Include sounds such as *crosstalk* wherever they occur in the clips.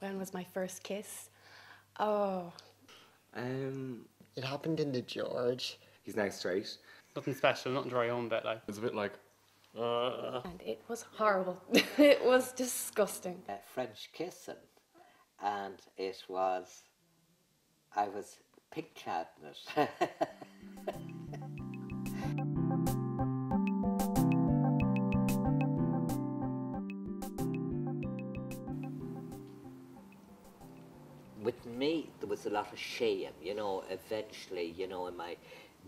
When was my first kiss? Oh, Um, It happened in the George. he's now straight. Nothing special, nothing to write home about. Like It's a bit like, uh, and it was horrible. *laughs* it was disgusting. uh, French kissing, and it was, I was pig clad in it. With me, there was a lot of shame, you know, eventually, you know, in my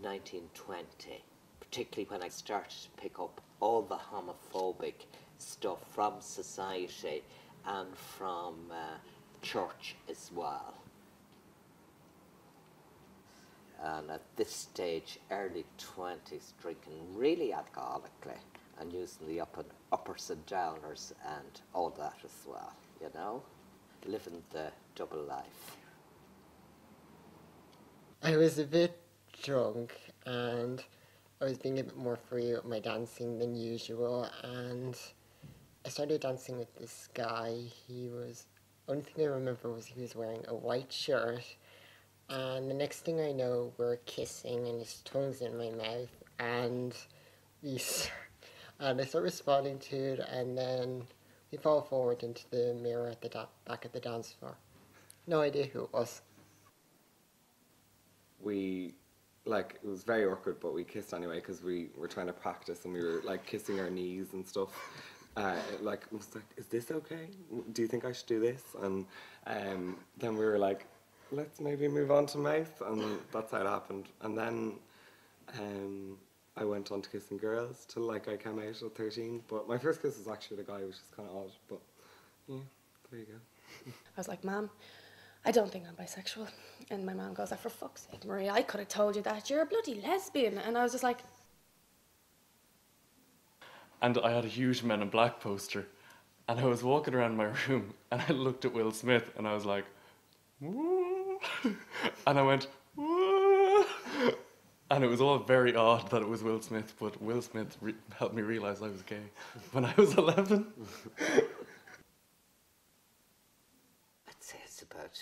1920, particularly when I started to pick up all the homophobic stuff from society and from uh, church as well. And at this stage, early 20s, drinking really alcoholically and using the upper, uppers and downers and all that as well, you know? Living the double life. I was a bit drunk and I was being a bit more free with my dancing than usual and I started dancing with this guy. He was only thing I remember was he was wearing a white shirt and the next thing I know we're kissing and his tongue's in my mouth and we *laughs* and I start responding to it and then we fell forward into the mirror at the back of the dance floor. No idea who it was. we like it was very awkward but we kissed anyway because we were trying to practice and we were like kissing our knees and stuff. Uh, like it was like is this okay? Do you think i should do this? And um, then we were like let's maybe move on to mouth and that's how it happened. And then um, i went on to kissing girls till like i came out at 13 but my first kiss was actually with a guy which is kind of odd but yeah there you go *laughs* I was like, Mom, I don't think I'm bisexual. And my mom goes, oh, for fuck's sake, Maria, I could have told you that. You're a bloody lesbian. And I was just like, and I had a huge Men in Black poster, and I was walking around my room, and I looked at Will Smith, and I was like, "Woo." *laughs* and I went, "Woo." And it was all very odd that it was Will Smith, but Will Smith helped me realize I was gay *laughs* when I was 11. *laughs* I'd say it's about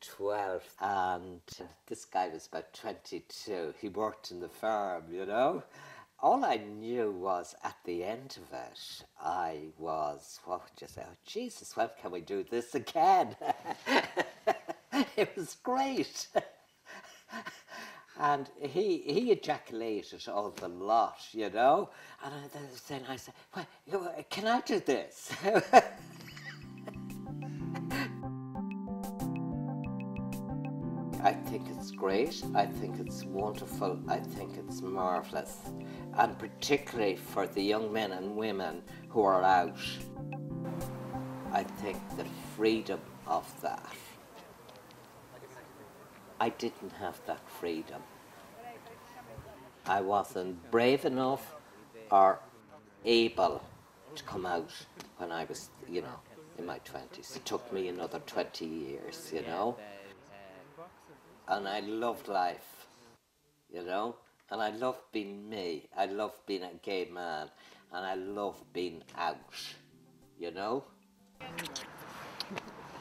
12, and this guy was about 22. He worked in the farm, you know. All I knew was at the end of it, I was, what would you say? Oh, Jesus, when can we do this again? *laughs* it was great. And he he ejaculated all the lot, you know. And I, then I said, well, can I do this? *laughs* I think it's great. I think it's wonderful. I think it's marvelous. And particularly for the young men and women who are out, I think the freedom of that. I didn't have that freedom. I wasn't brave enough or able to come out when I was, you know, in my 20s. It took me another 20 years, you know and I loved life, you know, and I love being me. I love being a gay man, and I love being out, you know.